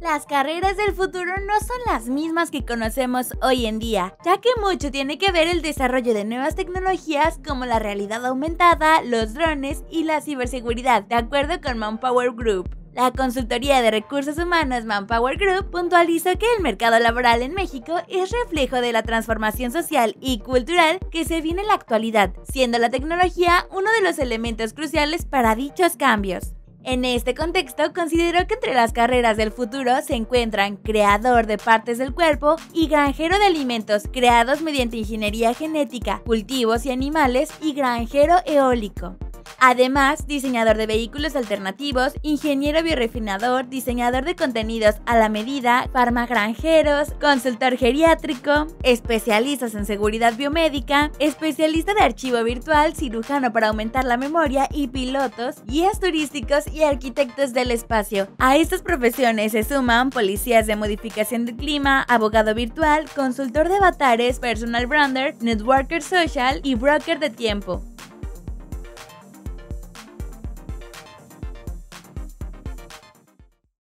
Las carreras del futuro no son las mismas que conocemos hoy en día, ya que mucho tiene que ver el desarrollo de nuevas tecnologías como la realidad aumentada, los drones y la ciberseguridad, de acuerdo con Manpower Group. La consultoría de recursos humanos Manpower Group puntualizó que el mercado laboral en México es reflejo de la transformación social y cultural que se viene en la actualidad, siendo la tecnología uno de los elementos cruciales para dichos cambios. En este contexto, consideró que entre las carreras del futuro se encuentran creador de partes del cuerpo y granjero de alimentos creados mediante ingeniería genética, cultivos y animales y granjero eólico. Además, diseñador de vehículos alternativos, ingeniero biorefinador, diseñador de contenidos a la medida, farmagranjeros, consultor geriátrico, especialistas en seguridad biomédica, especialista de archivo virtual, cirujano para aumentar la memoria y pilotos, guías turísticos y arquitectos del espacio. A estas profesiones se suman policías de modificación del clima, abogado virtual, consultor de avatares, personal brander, networker social y broker de tiempo.